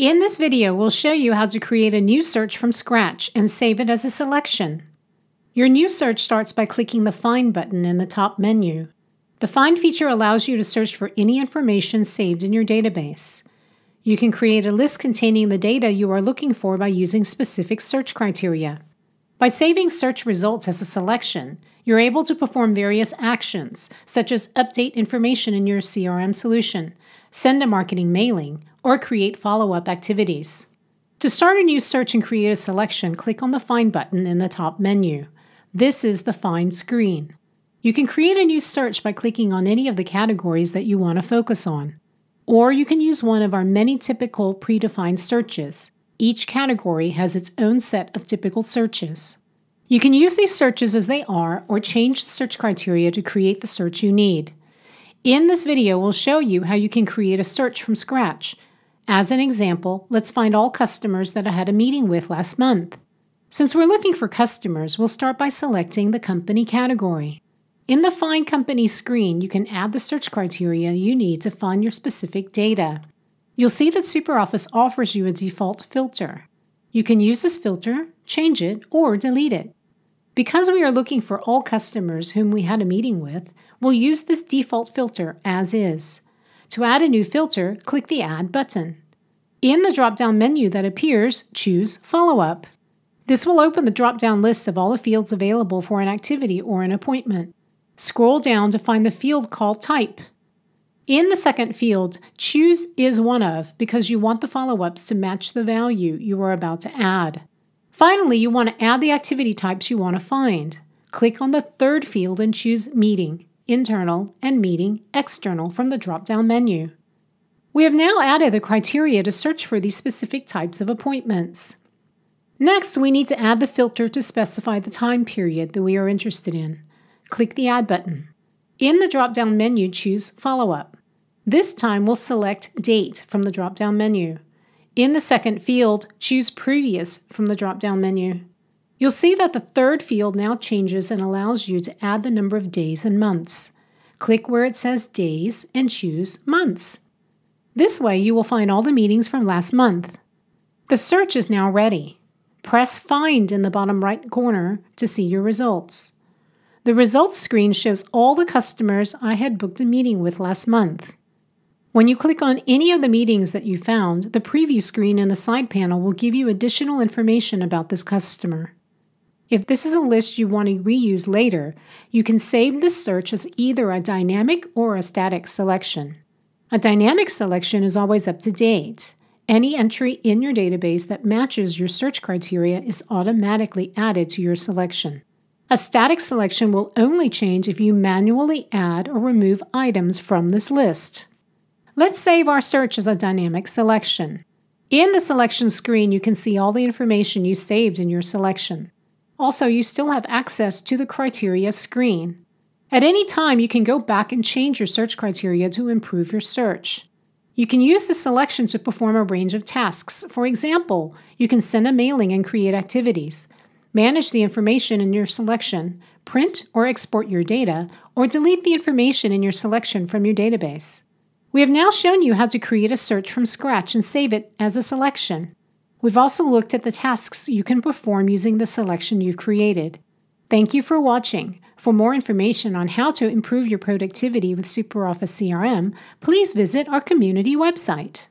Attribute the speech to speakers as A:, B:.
A: In this video, we'll show you how to create a new search from scratch and save it as a selection. Your new search starts by clicking the Find button in the top menu. The Find feature allows you to search for any information saved in your database. You can create a list containing the data you are looking for by using specific search criteria. By saving search results as a selection, you're able to perform various actions, such as update information in your CRM solution, send a marketing mailing, or create follow up activities. To start a new search and create a selection, click on the Find button in the top menu. This is the Find screen. You can create a new search by clicking on any of the categories that you want to focus on. Or you can use one of our many typical predefined searches. Each category has its own set of typical searches. You can use these searches as they are or change the search criteria to create the search you need. In this video, we'll show you how you can create a search from scratch. As an example, let's find all customers that I had a meeting with last month. Since we're looking for customers, we'll start by selecting the company category. In the Find Company screen, you can add the search criteria you need to find your specific data. You'll see that SuperOffice offers you a default filter. You can use this filter, change it, or delete it. Because we are looking for all customers whom we had a meeting with, we'll use this default filter as is. To add a new filter, click the Add button. In the drop-down menu that appears, choose Follow Up. This will open the drop-down list of all the fields available for an activity or an appointment. Scroll down to find the field called Type. In the second field, choose Is One Of because you want the follow ups to match the value you are about to add. Finally, you want to add the activity types you want to find. Click on the third field and choose Meeting, Internal, and Meeting External from the drop down menu. We have now added the criteria to search for these specific types of appointments. Next, we need to add the filter to specify the time period that we are interested in click the Add button. In the drop down menu, choose Follow Up. This time we'll select Date from the drop down menu. In the second field, choose Previous from the drop down menu. You'll see that the third field now changes and allows you to add the number of days and months. Click where it says Days and choose Months. This way, you will find all the meetings from last month. The search is now ready. Press Find in the bottom right corner to see your results. The results screen shows all the customers I had booked a meeting with last month. When you click on any of the meetings that you found, the preview screen in the side panel will give you additional information about this customer. If this is a list you want to reuse later, you can save this search as either a dynamic or a static selection. A dynamic selection is always up to date. Any entry in your database that matches your search criteria is automatically added to your selection. A static selection will only change if you manually add or remove items from this list. Let's save our search as a dynamic selection. In the selection screen, you can see all the information you saved in your selection. Also, you still have access to the criteria screen. At any time, you can go back and change your search criteria to improve your search. You can use the selection to perform a range of tasks. For example, you can send a mailing and create activities, manage the information in your selection, print or export your data, or delete the information in your selection from your database. We have now shown you how to create a search from scratch and save it as a selection. We've also looked at the tasks you can perform using the selection you've created. Thank you for watching. For more information on how to improve your productivity with SuperOffice CRM, please visit our community website.